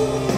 Ooh.